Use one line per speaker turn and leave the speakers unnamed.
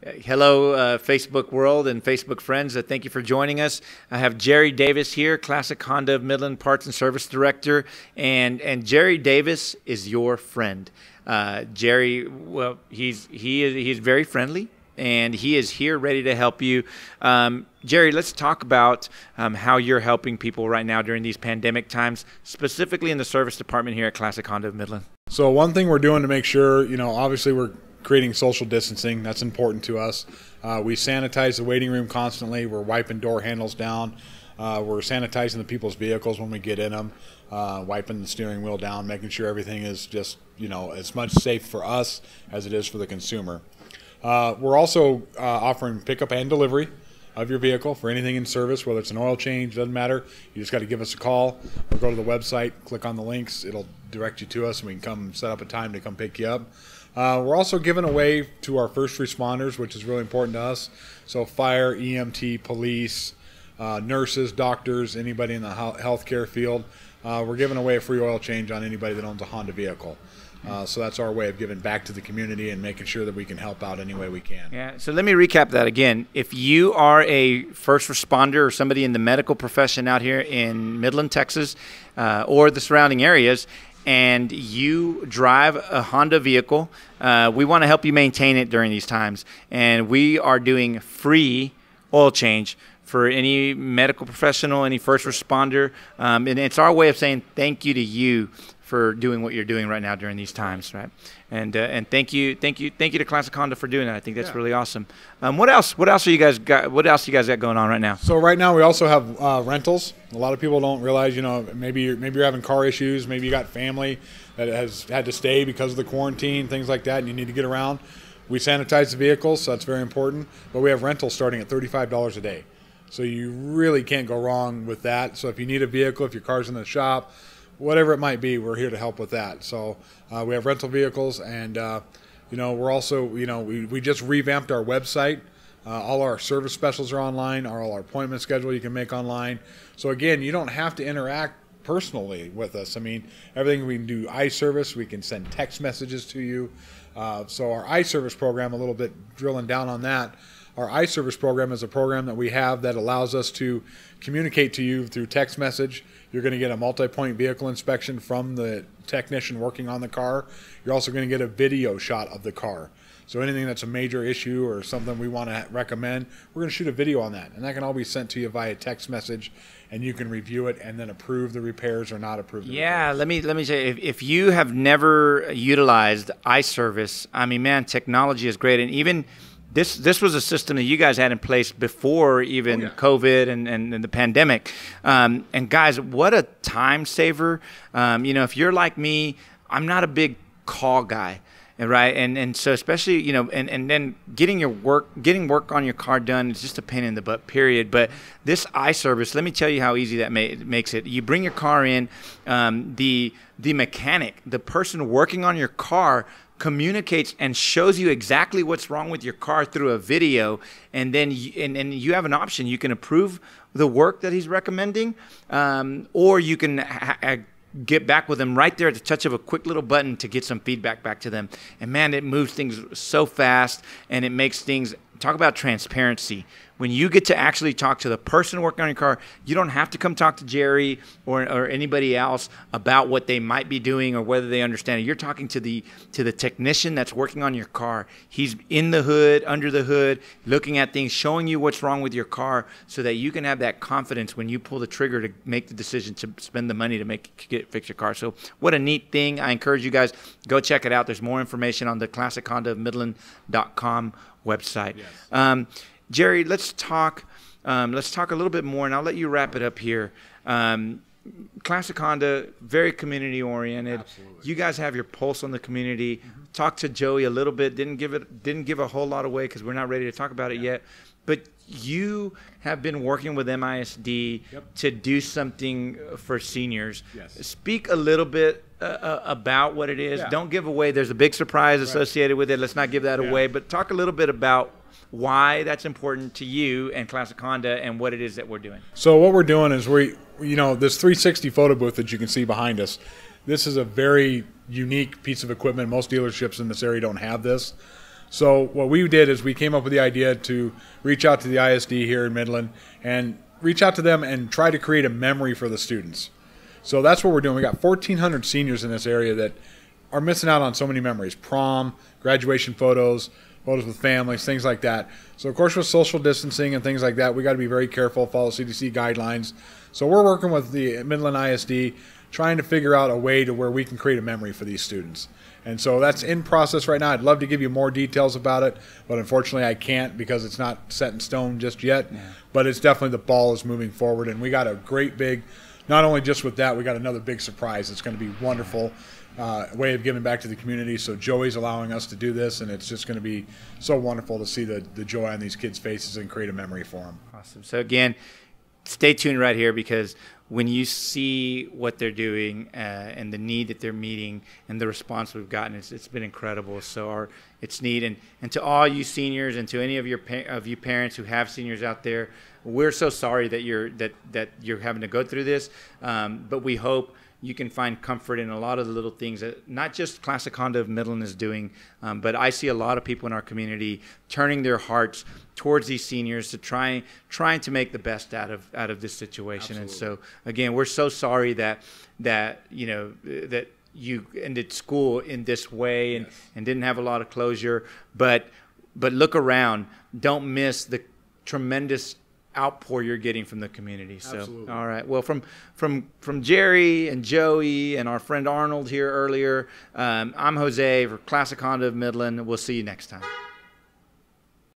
Hello, uh, Facebook world and Facebook friends. Uh, thank you for joining us. I have Jerry Davis here, Classic Honda of Midland Parts and Service Director, and and Jerry Davis is your friend. Uh, Jerry, well, he's he is he's very friendly and he is here ready to help you. Um, Jerry, let's talk about um, how you're helping people right now during these pandemic times, specifically in the service department here at Classic Honda of Midland.
So, one thing we're doing to make sure, you know, obviously we're creating social distancing. That's important to us. Uh, we sanitize the waiting room constantly. We're wiping door handles down. Uh, we're sanitizing the people's vehicles when we get in them, uh, wiping the steering wheel down, making sure everything is just, you know, as much safe for us as it is for the consumer. Uh, we're also uh, offering pickup and delivery of your vehicle for anything in service, whether it's an oil change, doesn't matter. You just got to give us a call or go to the website, click on the links. It'll direct you to us, and we can come set up a time to come pick you up. Uh, we're also giving away to our first responders, which is really important to us. So, fire, EMT, police, uh, nurses, doctors, anybody in the healthcare field. Uh, we're giving away a free oil change on anybody that owns a Honda vehicle. Uh, so that's our way of giving back to the community and making sure that we can help out any way we can.
Yeah. So let me recap that again. If you are a first responder or somebody in the medical profession out here in Midland, Texas, uh, or the surrounding areas, and you drive a Honda vehicle, uh, we want to help you maintain it during these times. And we are doing free oil change for any medical professional, any first responder. Um, and it's our way of saying thank you to you for doing what you're doing right now during these times, right? And uh, and thank you, thank you, thank you to Classic Honda for doing that. I think that's yeah. really awesome. Um, what else? What else are you guys got? What else you guys got going on right now?
So right now we also have uh, rentals. A lot of people don't realize, you know, maybe you're, maybe you're having car issues, maybe you got family that has had to stay because of the quarantine, things like that, and you need to get around. We sanitize the vehicles, so that's very important. But we have rentals starting at thirty-five dollars a day. So you really can't go wrong with that. So if you need a vehicle, if your car's in the shop, whatever it might be, we're here to help with that. So uh, we have rental vehicles, and uh, you know we're also you know we, we just revamped our website. Uh, all our service specials are online. All our appointment schedule you can make online. So again, you don't have to interact personally with us. I mean, everything we can do iService. We can send text messages to you. Uh, so our iService program, a little bit drilling down on that. Our iService program is a program that we have that allows us to communicate to you through text message. You're going to get a multi-point vehicle inspection from the technician working on the car. You're also going to get a video shot of the car. So anything that's a major issue or something we want to recommend, we're going to shoot a video on that, and that can all be sent to you via text message, and you can review it and then approve the repairs or not approve.
yeah,
repairs.
let me let me say, if, if you have never utilized iService, I mean, man, technology is great, and even this this was a system that you guys had in place before even oh, yeah. COVID and, and, and, the pandemic. Um, and guys, what a time saver! Um, you know, if you're like me, I'm not a big call guy right and and so especially you know and and then getting your work getting work on your car done is just a pain in the butt period. But this iService let me tell you how easy that ma- makes it. You bring your car in um, the the mechanic the person working on your car communicates and shows you exactly what's wrong with your car through a video and then you, and, and you have an option. You can approve the work that he's recommending um, or you can ha- get back with them right there at the touch of a quick little button to get some feedback back to them. And man it moves things so fast and it makes things talk about transparency when you get to actually talk to the person working on your car, you don't have to come talk to Jerry or, or anybody else about what they might be doing or whether they understand it. You're talking to the to the technician that's working on your car. He's in the hood, under the hood, looking at things, showing you what's wrong with your car, so that you can have that confidence when you pull the trigger to make the decision to spend the money to make get fix your car. So what a neat thing! I encourage you guys go check it out. There's more information on the Classic Honda of Midland.com website. Yes. Um, Jerry, let's talk. Um, let's talk a little bit more, and I'll let you wrap it up here. Um, Classic Honda, very community oriented. You guys have your pulse on the community. Mm-hmm. Talk to Joey a little bit. Didn't give it. Didn't give a whole lot away because we're not ready to talk about it yeah. yet. But you have been working with MISD yep. to do something for seniors. Yes. Speak a little bit uh, uh, about what it is. Yeah. Don't give away. There's a big surprise right. associated with it. Let's not give that yeah. away. But talk a little bit about why that's important to you and Classic Honda and what it is that we're doing.
So what we're doing is we, you know, this 360 photo booth that you can see behind us. This is a very unique piece of equipment. Most dealerships in this area don't have this. So what we did is we came up with the idea to reach out to the ISD here in Midland and reach out to them and try to create a memory for the students. So that's what we're doing. We got 1,400 seniors in this area that are missing out on so many memories: prom, graduation photos, photos with families, things like that. So of course, with social distancing and things like that, we got to be very careful, follow CDC guidelines. So we're working with the Midland ISD, trying to figure out a way to where we can create a memory for these students. And so that's in process right now. I'd love to give you more details about it, but unfortunately I can't because it's not set in stone just yet. Yeah. But it's definitely the ball is moving forward, and we got a great big. Not only just with that, we got another big surprise. It's going to be wonderful. Uh, way of giving back to the community. So Joey's allowing us to do this, and it's just going to be so wonderful to see the, the joy on these kids' faces and create a memory for them.
Awesome. So again, stay tuned right here because when you see what they're doing uh, and the need that they're meeting and the response we've gotten, it's, it's been incredible. So our it's neat and, and to all you seniors and to any of your of you parents who have seniors out there, we're so sorry that you're that that you're having to go through this. Um, but we hope you can find comfort in a lot of the little things that not just Classic Honda of Midland is doing, um, but I see a lot of people in our community turning their hearts towards these seniors to try trying to make the best out of out of this situation. Absolutely. And so again, we're so sorry that that you know that you ended school in this way and, yes. and didn't have a lot of closure, but but look around, don't miss the tremendous outpour you're getting from the community. So, Absolutely. all right. Well, from from from Jerry and Joey and our friend Arnold here earlier, um, I'm Jose for Classic Honda of Midland. We'll see you next time.